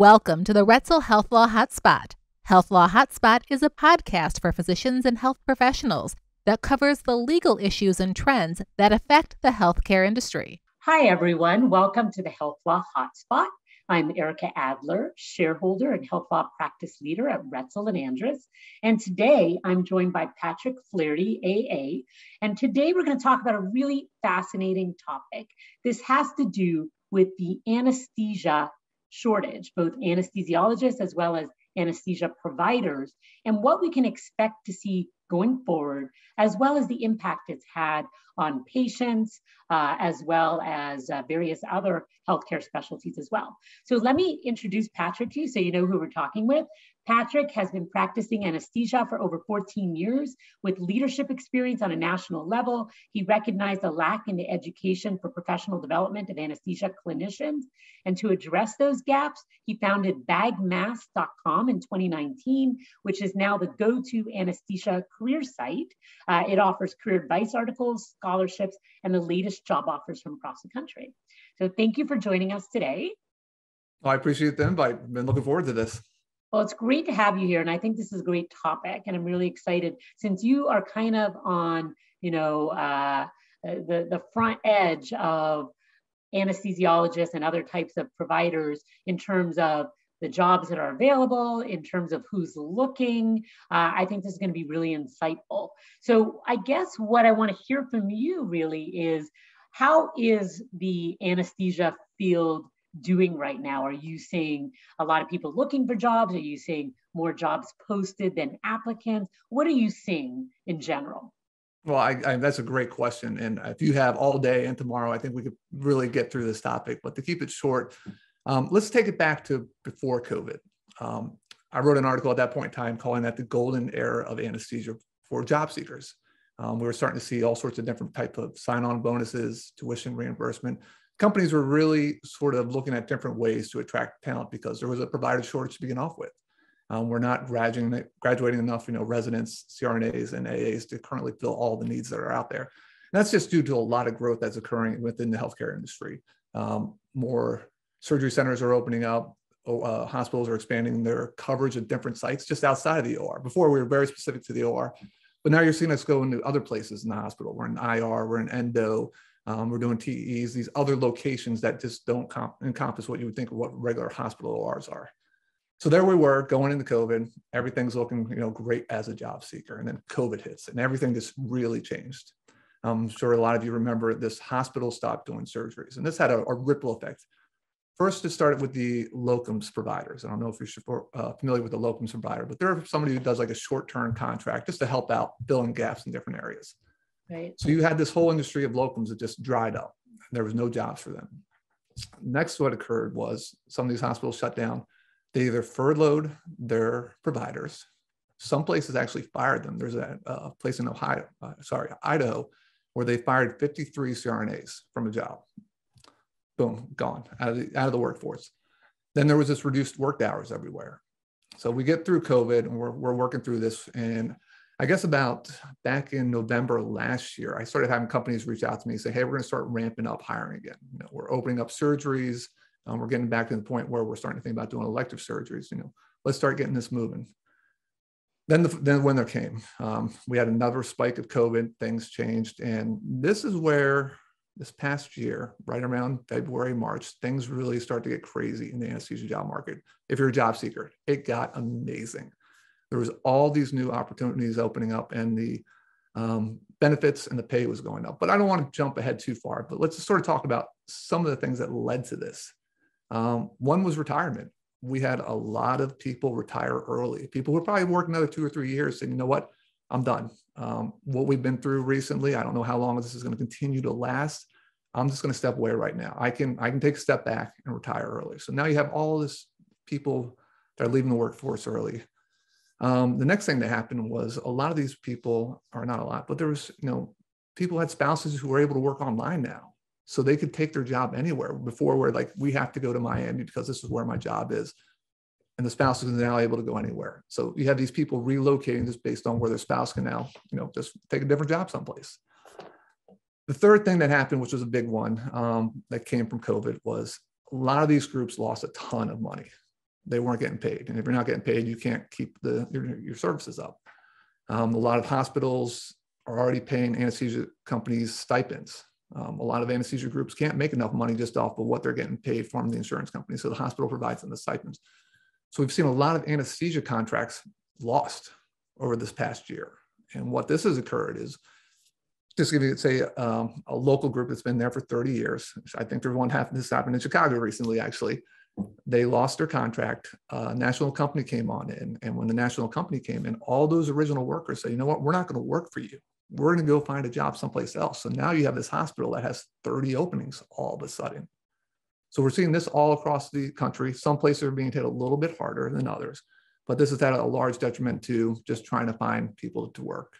Welcome to the Roetzel Health Law Hotspot. Health Law Hotspot is a podcast for physicians and health professionals that covers the legal issues and trends that affect the healthcare industry. Hi, everyone. Welcome to the Health Law Hotspot. I'm Ericka Adler, shareholder and health law practice leader at Roetzel and Andress. And today I'm joined by Patrick Flaherty, AA. And today we're going to talk about a really fascinating topic. This has to do with the anesthesia shortage, both anesthesiologists as well as anesthesia providers, and what we can expect to see going forward, as well as the impact it's had on patients, uh, as well as uh, various other healthcare specialties as well. So let me introduce Patrick to you so you know who we're talking with. Patrick has been practicing anesthesia for over 14 years with leadership experience on a national level. He recognized a lack in the education for professional development of anesthesia clinicians. And to address those gaps, he founded bagmask.com in 2019, which is now the go to anesthesia career site. Uh, it offers career advice articles, scholarships, and the latest job offers from across the country. So thank you for joining us today. I appreciate the invite. Been looking forward to this. Well, it's great to have you here. And I think this is a great topic. And I'm really excited since you are kind of on, you know, uh, the, the front edge of anesthesiologists and other types of providers in terms of the jobs that are available, in terms of who's looking. Uh, I think this is going to be really insightful. So I guess what I want to hear from you really is how is the anesthesia field doing right now? Are you seeing a lot of people looking for jobs? Are you seeing more jobs posted than applicants? What are you seeing in general? Well, I, I, that's a great question. And if you have all day and tomorrow, I think we could really get through this topic. But to keep it short, um, let's take it back to before COVID. Um, I wrote an article at that point in time calling that the golden era of anesthesia for job seekers. Um, we were starting to see all sorts of different type of sign-on bonuses, tuition reimbursement, companies were really sort of looking at different ways to attract talent because there was a provider shortage to begin off with. Um, we're not graduating, graduating enough, you know, residents, CRNAs, and AAs to currently fill all the needs that are out there. And that's just due to a lot of growth that's occurring within the healthcare industry. Um, more surgery centers are opening up. Uh, hospitals are expanding their coverage at different sites just outside of the OR. Before we were very specific to the OR, but now you're seeing us go into other places in the hospital. We're in IR, we're in endo, um, we're doing TEEs, these other locations that just don't comp- encompass what you would think of what regular hospital ORs are. So there we were going into COVID. Everything's looking, you know, great as a job seeker, and then COVID hits, and everything just really changed. I'm sure a lot of you remember this hospital stopped doing surgeries, and this had a, a ripple effect. First, it started with the locums providers. I don't know if you're uh, familiar with the locums provider, but they're somebody who does like a short-term contract just to help out filling gaps in different areas. Right. So you had this whole industry of locums that just dried up. There was no jobs for them. Next, what occurred was some of these hospitals shut down. They either furloughed their providers. Some places actually fired them. There's a, a place in Ohio, uh, sorry, Idaho, where they fired 53 CRNAs from a job. Boom, gone out of the, out of the workforce. Then there was this reduced work hours everywhere. So we get through COVID and we're, we're working through this. And I guess about back in November last year, I started having companies reach out to me and say, hey, we're going to start ramping up hiring again. You know, we're opening up surgeries. Um, we're getting back to the point where we're starting to think about doing elective surgeries. You know, let's start getting this moving. Then, the, then when there came, um, we had another spike of COVID. Things changed, and this is where this past year, right around February, March, things really start to get crazy in the anesthesia job market. If you're a job seeker, it got amazing there was all these new opportunities opening up and the um, benefits and the pay was going up. But I don't want to jump ahead too far, but let's just sort of talk about some of the things that led to this. Um, one was retirement. We had a lot of people retire early. People who probably work another two or three years saying, you know what, I'm done. Um, what we've been through recently, I don't know how long this is going to continue to last. I'm just going to step away right now. I can I can take a step back and retire early. So now you have all this people that are leaving the workforce early. Um, the next thing that happened was a lot of these people, or not a lot, but there was, you know, people had spouses who were able to work online now. So they could take their job anywhere before where like, we have to go to Miami because this is where my job is. And the spouse is now able to go anywhere. So you have these people relocating just based on where their spouse can now, you know, just take a different job someplace. The third thing that happened, which was a big one um, that came from COVID, was a lot of these groups lost a ton of money they weren't getting paid. And if you're not getting paid, you can't keep the your, your services up. Um, a lot of hospitals are already paying anesthesia companies stipends. Um, a lot of anesthesia groups can't make enough money just off of what they're getting paid from the insurance company. So the hospital provides them the stipends. So we've seen a lot of anesthesia contracts lost over this past year. And what this has occurred is just give you say um, a local group that's been there for 30 years. I think there's one happened this happened in Chicago recently, actually. They lost their contract. A national company came on in. And when the national company came in, all those original workers said, you know what, we're not going to work for you. We're going to go find a job someplace else. So now you have this hospital that has 30 openings all of a sudden. So we're seeing this all across the country. Some places are being hit a little bit harder than others, but this is at a large detriment to just trying to find people to work.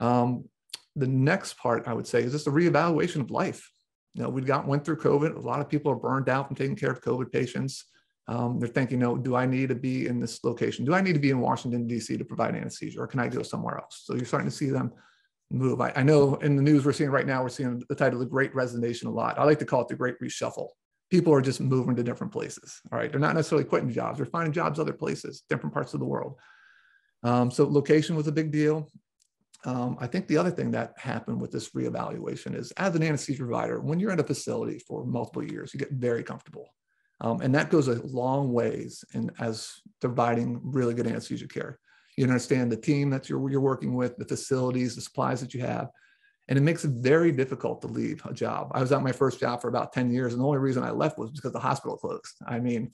Um, the next part I would say is just a reevaluation of life. You know, we got went through COVID. A lot of people are burned out from taking care of COVID patients. Um, they're thinking, no, do I need to be in this location? Do I need to be in Washington, D.C. to provide anesthesia, or can I go somewhere else? So you're starting to see them move. I, I, know in the news we're seeing right now, we're seeing the title The Great Resignation a lot. I like to call it the Great Reshuffle. People are just moving to different places. All right. They're not necessarily quitting jobs, they're finding jobs other places, different parts of the world. Um, so location was a big deal. Um, I think the other thing that happened with this reevaluation is as an anesthesia provider, when you're in a facility for multiple years, you get very comfortable. Um, and that goes a long ways in as providing really good anesthesia care. You understand the team that you're, you're working with, the facilities, the supplies that you have. And it makes it very difficult to leave a job. I was at my first job for about 10 years. And the only reason I left was because the hospital closed. I mean,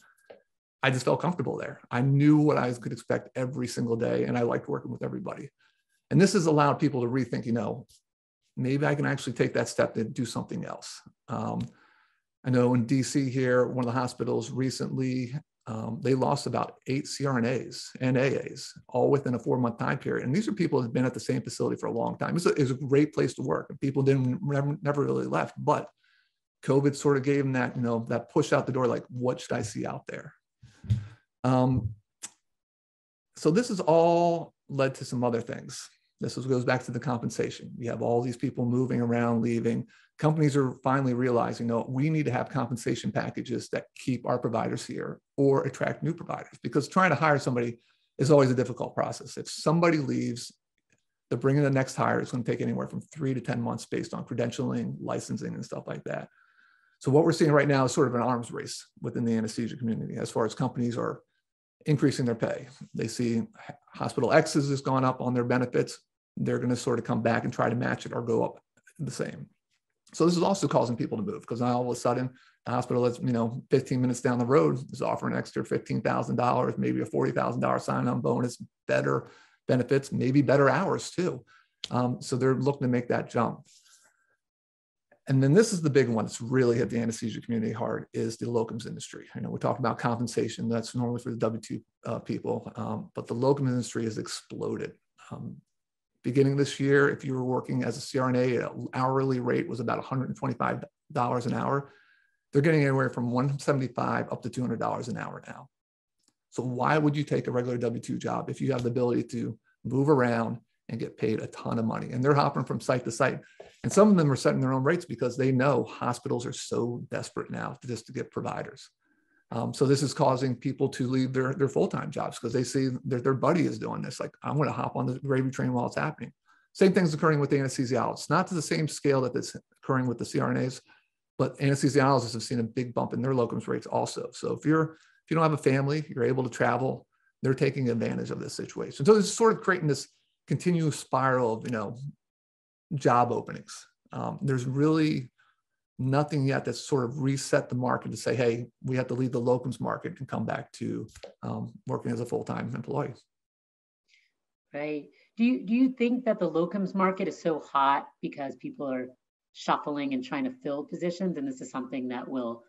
I just felt comfortable there. I knew what I could expect every single day. And I liked working with everybody. And this has allowed people to rethink, you know, maybe I can actually take that step to do something else. Um, I know in DC here, one of the hospitals recently, um, they lost about eight CRNAs and AAs all within a four month time period. And these are people who've been at the same facility for a long time. It's a, a great place to work. And people didn't never, never really left, but COVID sort of gave them that, you know, that push out the door, like, what should I see out there? Um, so this has all led to some other things. This goes back to the compensation. We have all these people moving around, leaving. Companies are finally realizing, no, we need to have compensation packages that keep our providers here or attract new providers because trying to hire somebody is always a difficult process. If somebody leaves, the bringing the next hire is going to take anywhere from three to 10 months based on credentialing, licensing, and stuff like that. So what we're seeing right now is sort of an arms race within the anesthesia community as far as companies are increasing their pay. They see hospital X's has gone up on their benefits they're going to sort of come back and try to match it or go up the same. So this is also causing people to move because now all of a sudden the hospital that's you know 15 minutes down the road is offering an extra $15,000, maybe a $40,000 sign-on bonus, better benefits, maybe better hours too. Um, so they're looking to make that jump. And then this is the big one that's really hit the anesthesia community hard is the locums industry. You know, we talked about compensation. That's normally for the W-2 uh, people, um, but the locum industry has exploded. Um, beginning this year, if you were working as a CRNA, an hourly rate was about $125 an hour. They're getting anywhere from 175 up to $200 an hour now. So why would you take a regular W-2 job if you have the ability to move around and get paid a ton of money? And they're hopping from site to site. And some of them are setting their own rates because they know hospitals are so desperate now just to get providers. Um, so this is causing people to leave their, their full-time jobs because they see that their buddy is doing this. Like, I'm going to hop on the gravy train while it's happening. Same thing's occurring with the anesthesiologists, not to the same scale that it's occurring with the CRNAs, but anesthesiologists have seen a big bump in their locums rates also. So if you're if you don't have a family, you're able to travel, they're taking advantage of this situation. So it's sort of creating this continuous spiral of you know job openings. Um, there's really nothing yet that's sort of reset the market to say, hey, we have to leave the locums market and come back to um, working as a full-time employee. Right. Do you do you think that the locums market is so hot because people are shuffling and trying to fill positions, and this is something that will,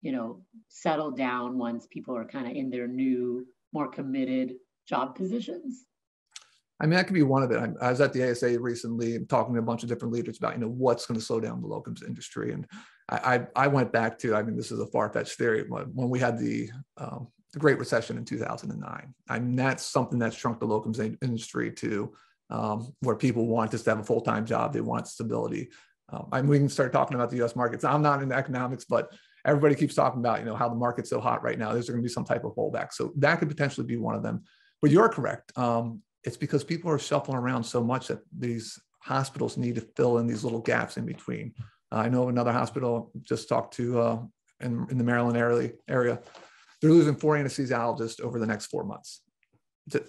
you know, settle down once people are kind of in their new, more committed job positions? I mean, that could be one of it. I, was at the ASA recently talking to a bunch of different leaders about, you know, what's going to slow down the locums industry. And I, I, I went back to, I mean, this is a far-fetched theory, when we had the, um, the Great Recession in 2009. I mean, that's something that's shrunk the locums industry to um, where people want just to have a full-time job. They want stability. Um, I mean, we can start talking about the U.S. markets. I'm not in economics, but everybody keeps talking about, you know, how the market's so hot right now. There's going to be some type of pullback. So that could potentially be one of them. But you're correct. Um, it's because people are shuffling around so much that these hospitals need to fill in these little gaps in between. Uh, I know another hospital just talked to uh, in, in the Maryland area, area. They're losing four anesthesiologists over the next four months.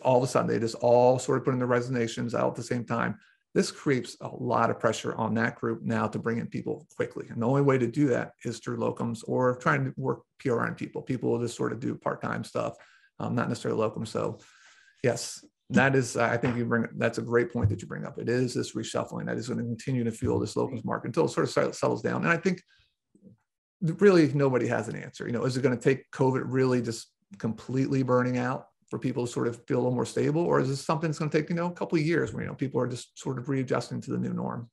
All of a sudden, they just all sort of put in their resignations out at the same time. This creates a lot of pressure on that group now to bring in people quickly. And the only way to do that is through locums or trying to work PRN people. People will just sort of do part-time stuff, um, not necessarily locum. So yes, that is, I think you bring, that's a great point that you bring up. It is this reshuffling that is going to continue to fuel this locums market until it sort of settles down. And I think really nobody has an answer. You know, is it going to take COVID really just completely burning out for people to sort of feel a little more stable, or is this something that's going to take you know a couple of years where you know people are just sort of readjusting to the new norm?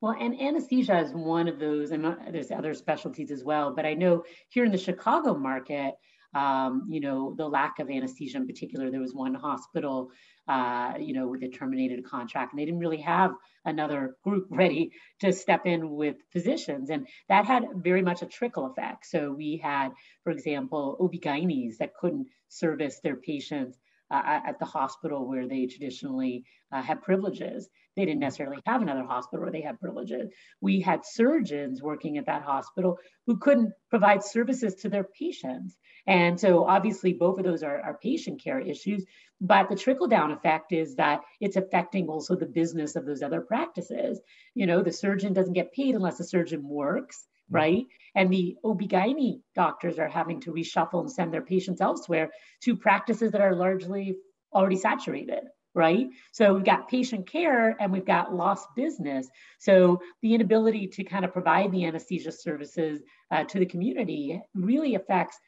Well, and anesthesia is one of those, and there's other specialties as well. But I know here in the Chicago market, um, you know, the lack of anesthesia in particular. There was one hospital, uh, you know, they terminated a contract and they didn't really have another group ready to step in with physicians. And that had very much a trickle effect. So we had, for example, OB-GYNs that couldn't service their patients uh, at the hospital where they traditionally uh, had privileges. They didn't necessarily have another hospital where they had privileges. We had surgeons working at that hospital who couldn't provide services to their patients. And so obviously both of those are, are patient care issues, but the trickle down effect is that it's affecting also the business of those other practices. You know, the surgeon doesn't get paid unless the surgeon works right? And the OB-GYN doctors are having to reshuffle and send their patients elsewhere to practices that are largely already saturated, right? So we've got patient care and we've got lost business. So the inability to kind of provide the anesthesia services uh, to the community really affects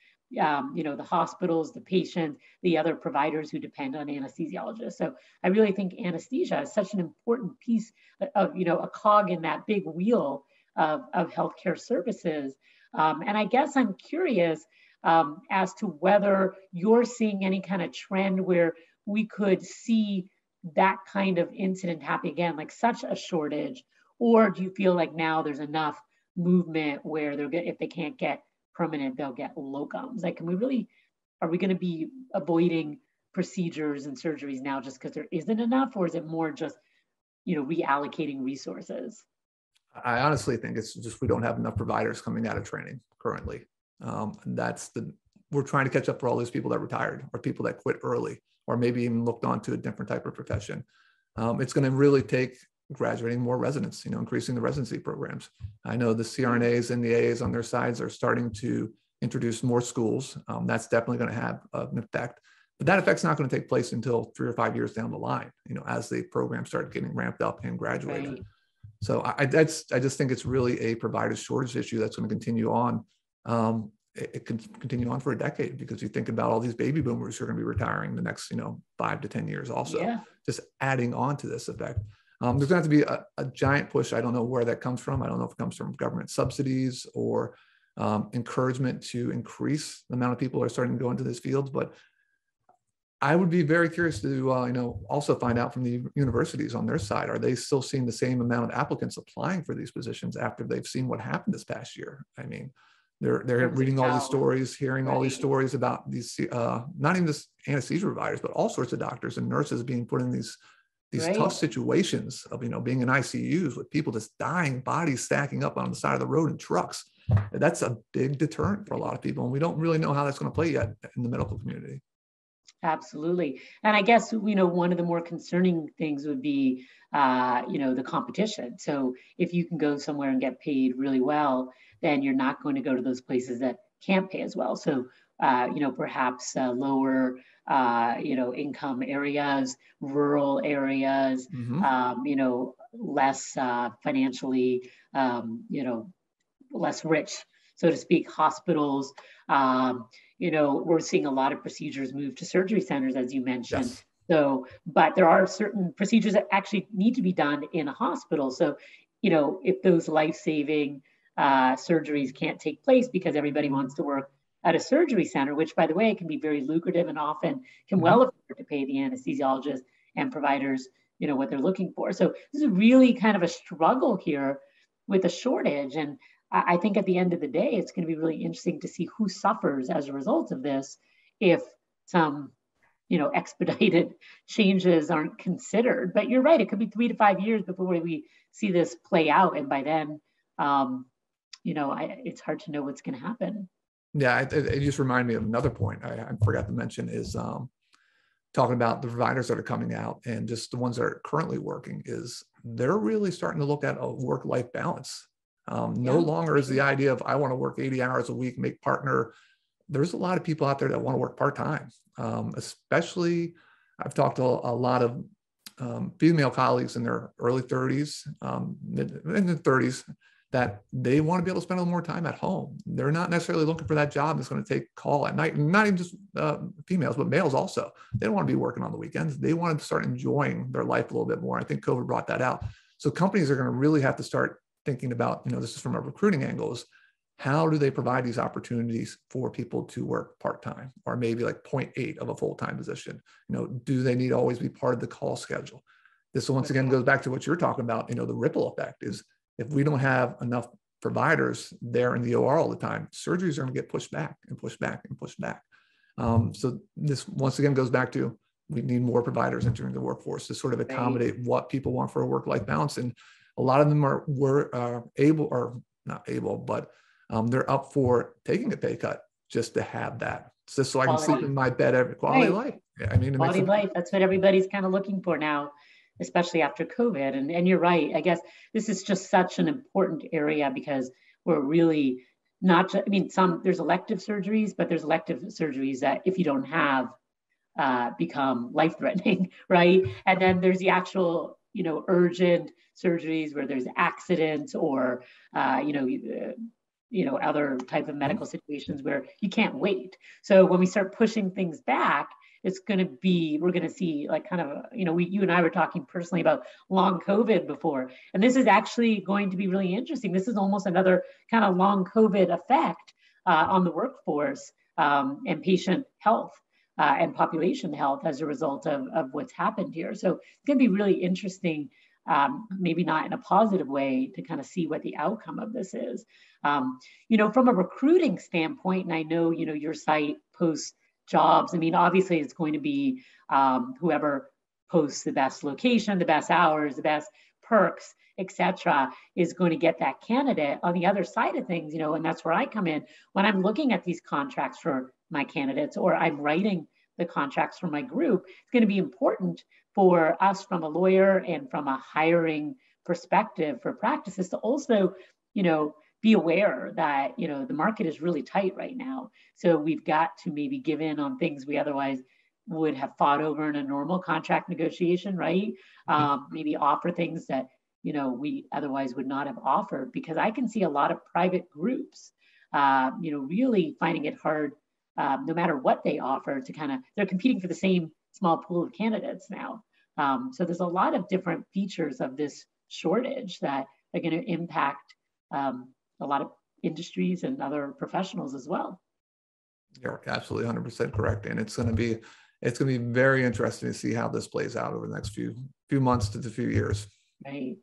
um, you know, the hospitals, the patients, the other providers who depend on anesthesiologists. So I really think anesthesia is such an important piece of, you know, a cog in that big wheel of, of healthcare services. Um, and I guess I'm curious um, as to whether you're seeing any kind of trend where we could see that kind of incident happen again, like such a shortage, or do you feel like now there's enough movement where they're get, if they can't get permanent, they'll get locums? Like, can we really, are we going to be avoiding procedures and surgeries now just because there isn't enough, or is it more just, you know, reallocating resources? I honestly think it's just we don't have enough providers coming out of training currently. Um, that's the we're trying to catch up for all those people that retired or people that quit early or maybe even looked on to a different type of profession. Um, it's going to really take graduating more residents, you know, increasing the residency programs. I know the CRNAs and the AAs on their sides are starting to introduce more schools. Um, that's definitely going to have an effect. But that effect's not going to take place until three or five years down the line, you know, as the programs start getting ramped up and graduated. Right. So I, that's, I just think it's really a provider shortage issue that's going to continue on. Um, it, it can continue on for a decade because you think about all these baby boomers who are going to be retiring the next, you know, five to 10 years also, yeah. just adding on to this effect. Um, there's going to have to be a, a, giant push. I don't know where that comes from. I don't know if it comes from government subsidies or um, encouragement to increase the amount of people that are starting to go into this field. But I would be very curious to, uh, you know, also find out from the universities on their side, are they still seeing the same amount of applicants applying for these positions after they've seen what happened this past year? I mean, they're they're reading all these stories, hearing all these stories about these, uh, not even just anesthesia providers, but all sorts of doctors and nurses being put in these these right. tough situations of you know being in ICUs with people just dying, bodies stacking up on the side of the road in trucks. That's a big deterrent for a lot of people, and we don't really know how that's going to play yet in the medical community. Absolutely. And I guess, you know, one of the more concerning things would be, uh, you know, the competition. So if you can go somewhere and get paid really well, then you're not going to go to those places that can't pay as well. So, uh, you know, perhaps uh, lower, uh, you know, income areas, rural areas, mm-hmm. um, you know, less uh, financially, um, you know, less rich, so to speak, hospitals. Um, you know, we're seeing a lot of procedures move to surgery centers, as you mentioned. Yes. So, but there are certain procedures that actually need to be done in a hospital. So, you know, if those life-saving uh, surgeries can't take place because everybody wants to work at a surgery center, which, by the way, can be very lucrative and often can mm-hmm. well afford to pay the anesthesiologist and providers, you know, what they're looking for. So this is really kind of a struggle here with a shortage. And I think at the end of the day, it's going to be really interesting to see who suffers as a result of this if some you know expedited changes aren't considered. But you're right it could be three to five years before we see this play out. And by then um, you know I, it's hard to know what's going to happen. Yeah it, it, just reminded me of another point I, I forgot to mention is um, talking about the providers that are coming out and just the ones that are currently working is they're really starting to look at a work-life balance um, no yeah. longer is the idea of i want to work 80 hours a week make partner. There's a lot of people out there that want to work part-time um, especially i've talked to a, lot of um, female colleagues in their early 30s um, in the 30s that they want to be able to spend a little more time at home. They're not necessarily looking for that job that's going to take call at night not even just uh, females but males also. They don't want to be working on the weekends. They want to start enjoying their life a little bit more. I think covid brought that out. So companies are going to really have to start thinking about you know this is from a recruiting angle is how do they provide these opportunities for people to work part-time or maybe like 0.8 of a full-time position? You know do they need to always be part of the call schedule? This once again goes back to what you're talking about you know the ripple effect is if we don't have enough providers there in the or all the time surgeries are going to get pushed back and pushed back and pushed back. Um, so this once again goes back to we need more providers entering the workforce to sort of accommodate what people want for a work-life balance. And a lot of them are were uh, able or not able but um, they're up for taking a pay cut just to have that, just so I can sleep in my bed every quality right. life. Yeah, I mean, quality life. That's what everybody's kind of looking for now, especially after COVID. And and you're right. I guess this is just such an important area because we're really not. Just, I mean, some there's elective surgeries, but there's elective surgeries that if you don't have, uh, become life threatening, right? And then there's the actual you know urgent surgeries where there's accidents or uh, you know you know other type of medical situations where you can't wait. So when we start pushing things back it's going to be we're going to see like kind of you know we you and i were talking personally about long covid before. And this is actually going to be really interesting. This is almost another kind of long covid effect uh, on the workforce um, and patient health uh, and population health as a result of, of what's happened here so it's going to be really interesting um, maybe not in a positive way to kind of see what the outcome of this is. Um, you know, from a recruiting standpoint, and I know, you know, your site posts jobs. I mean, obviously it's going to be um, whoever posts the best location, the best hours, the best perks, etc., is going to get that candidate. On the other side of things, you know, and that's where I come in when I'm looking at these contracts for my candidates or I'm writing the contracts for my group, it's going to be important for us from a lawyer and from a hiring perspective for practices to also, you know, be aware that, you know, the market is really tight right now. So we've got to maybe give in on things we otherwise would have fought over in a normal contract negotiation, right? Mm-hmm. Um, maybe offer things that, you know, we otherwise would not have offered because I can see a lot of private groups, uh, you know, really finding it hard um, no matter what they offer to kind of they're competing for the same small pool of candidates now. Um, so there's a lot of different features of this shortage that are going to impact um, a lot of industries and other professionals as well. You're absolutely 100% correct and it's going to be it's going to be very interesting to see how this plays out over the next few few months to the few years. Right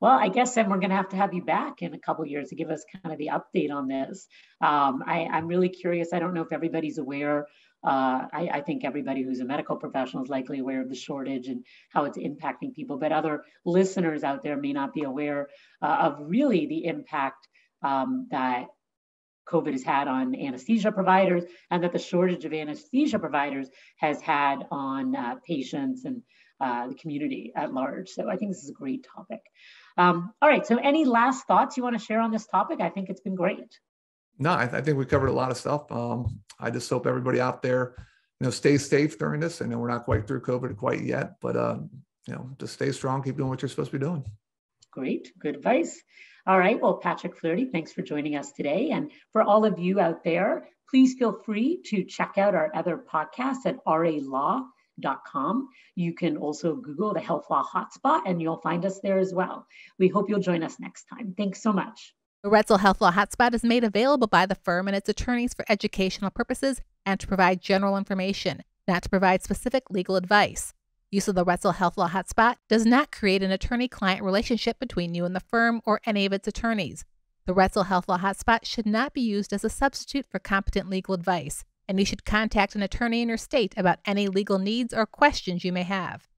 well, I guess then we're going to have to have you back in a couple years to give us kind of the update on this. Um, I, am really curious. I don't know if everybody's aware. Uh, I, I, think everybody who's a medical professional is likely aware of the shortage and how it's impacting people, but other listeners out there may not be aware uh, of really the impact um, that COVID has had on anesthesia providers and that the shortage of anesthesia providers has had on uh, patients and uh, the community at large. So I think this is a great topic. Um, all right. So, any last thoughts you want to share on this topic? I think it's been great. No, I, th- I think we covered a lot of stuff. Um, I just hope everybody out there, you know, stay safe during this. I know we're not quite through COVID quite yet, but uh, you know, just stay strong, keep doing what you're supposed to be doing. Great, good advice. All right. Well, Patrick Flaherty, thanks for joining us today. And for all of you out there, please feel free to check out our other podcasts at RA Law com. You can also Google the Health Law Hotspot and you'll find us there as well. We hope you'll join us next time. Thanks so much. The Roetzel Health Law Hotspot is made available by the firm and its attorneys for educational purposes and to provide general information, not to provide specific legal advice. Use of the Roetzel Health Law Hotspot does not create an attorney client relationship between you and the firm or any of its attorneys. The Roetzel Health Law Hotspot should not be used as a substitute for competent legal advice, and you should contact an attorney in your state about any legal needs or questions you may have.